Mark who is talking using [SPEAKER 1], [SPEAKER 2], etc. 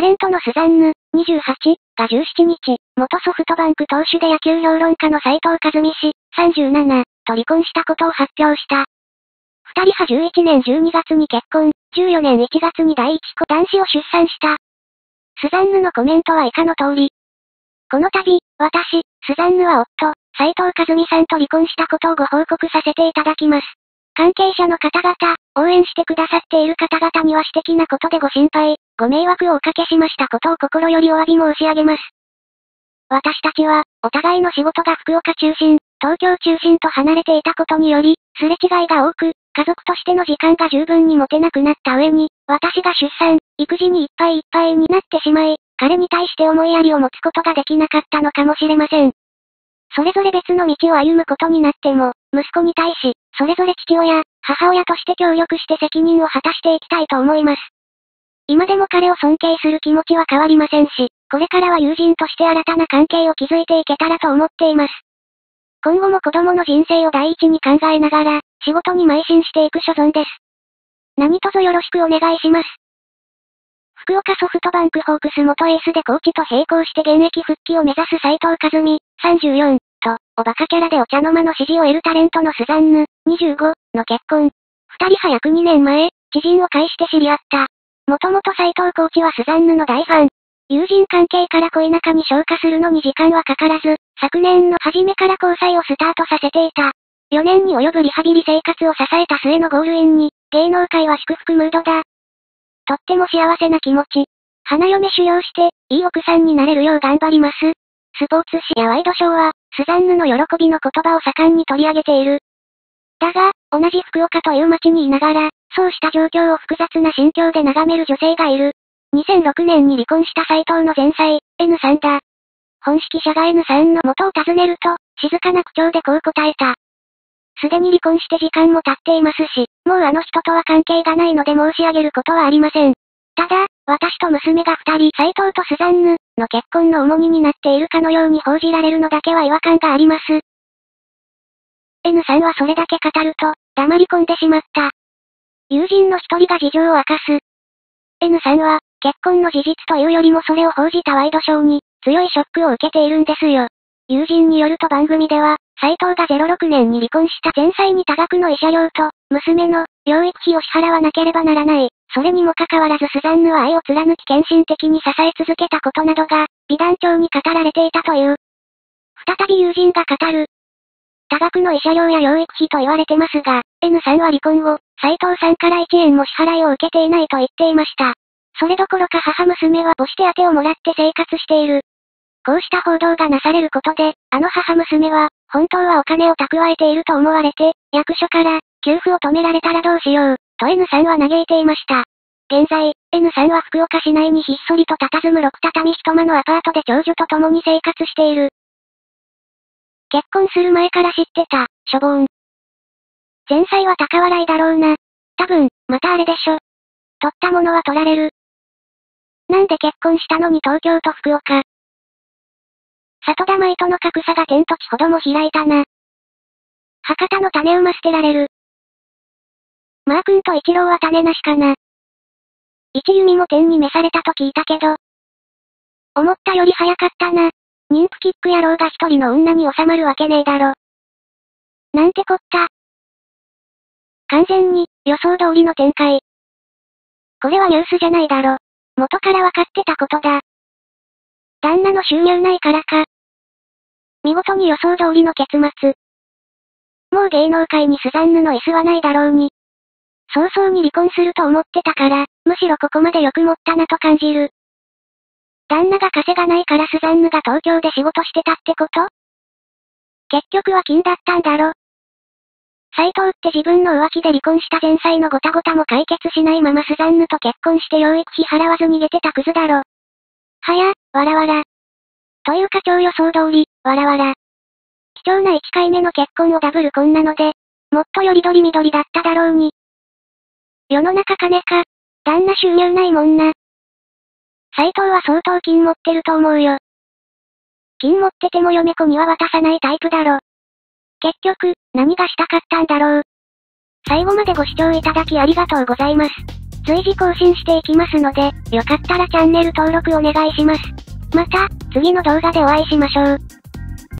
[SPEAKER 1] タレントのスザンヌ、28が17日、元ソフトバンク投手で野球評論家の斉藤和美氏、37と離婚したことを発表した。二人は11年12月に結婚、14年1月に第一子男子を出産した。スザンヌのコメントは以下の通り。この度、私、スザンヌは夫、斉藤和美さんと離婚したことをご報告させていただきます。関係者の方々、応援してくださっている方々には私的なことでご心配、ご迷惑をおかけしましたことを心よりお詫び申し上げます。私たちは、お互いの仕事が福岡中心、東京中心と離れていたことにより、すれ違いが多く、家族としての時間が十分に持てなくなった上に、私が出産、育児にいっぱいいっぱいになってしまい、彼に対して思いやりを持つことができなかったのかもしれません。それぞれ別の道を歩むことになっても、息子に対し、それぞれ父親、母親として協力して責任を果たしていきたいと思います。今でも彼を尊敬する気持ちは変わりませんし、これからは友人として新たな関係を築いていけたらと思っています。今後も子供の人生を第一に考えながら、仕事に邁進していく所存です。何卒よろしくお願いします。福岡ソフトバンクホークス元エースでコーチと並行して現役復帰を目指す斉藤和美、34、と、おバカキャラでお茶の間の支持を得るタレントのスザンヌ、25、の結婚。二人早く2年前、知人を介して知り合った。もともと斉藤コーチはスザンヌの大ファン。友人関係から恋仲に昇華するのに時間はかからず、昨年の初めから交際をスタートさせていた。4年に及ぶリハビリ生活を支えた末のゴールインに、芸能界は祝福ムードだ。とっても幸せな気持ち。花嫁修行して、いい奥さんになれるよう頑張ります。スポーツ紙やワイドショーは、スザンヌの喜びの言葉を盛んに取り上げている。だが、同じ福岡という街にいながら、そうした状況を複雑な心境で眺める女性がいる。2006年に離婚した斎藤の前妻、N さんだ。本式者が N さんの元を訪ねると、静かな口調でこう答えた。すでに離婚して時間も経っていますし、もうあの人とは関係がないので申し上げることはありません。ただ、私と娘が二人、斎藤とスザンヌの結婚の重荷になっているかのように報じられるのだけは違和感があります。N さんはそれだけ語ると、黙り込んでしまった。友人の一人が事情を明かす。N さんは、結婚の事実というよりもそれを報じたワイドショーに、強いショックを受けているんですよ。友人によると番組では、斎藤が06年に離婚した前妻に多額の慰謝料と、娘の、養育費を支払わなければならない。それにもかかわらずスザンヌは愛を貫き献身的に支え続けたことなどが、美談帳に語られていたという。再び友人が語る。多額の慰謝料や養育費と言われてますが、N さんは離婚後、斎藤さんから1円も支払いを受けていないと言っていました。それどころか母娘は母子手当をもらって生活している。こうした報道がなされることで、あの母娘は、本当はお金を蓄えていると思われて、役所から、給付を止められたらどうしよう、と N さんは嘆いていました。現在、N さんは福岡市内にひっそりと佇む6畳一間のアパートで長女と共に生活している。結婚する前から知ってた、しょぼん。前妻は高笑いだろうな。多分、またあれでしょ。取ったものは取られる。なんで結婚したのに東京と福岡。里田舞との格差が天と地ほども開いたな。博多の種馬捨てられる。マー君と一郎は種なしかな。一弓も天に召されたと聞いたけど。思ったより早かったな。妊婦キック野郎が一人の女に収まるわけねえだろ。なんてこった。完全に、予想通りの展開。これはニュースじゃないだろ。元からわかってたことだ。旦那の収入ないからか。見事に予想通りの結末。もう芸能界にスザンヌの椅子はないだろうに。早々に離婚すると思ってたから、むしろここまでよく持ったなと感じる。旦那が稼がないからスザンヌが東京で仕事してたってこと？結局は金だったんだろ？斎藤って自分の浮気で離婚した前妻のごたごたも解決しないままスザンヌと結婚して養育費払わず逃げてたクズだろ。はや、わらわら。というか超予想通り、わらわら。貴重な1回目の結婚をダブル婚なので、もっとよりどりみどりだっただろうに。世の中金か。旦那収入ないもんな。斎藤は相当金持ってると思うよ。金持ってても嫁子には渡さないタイプだろ。結局、何がしたかったんだろう。最後までご視聴いただきありがとうございます。随時更新していきますので、よかったらチャンネル登録お願いします。また、次の動画でお会いしましょう。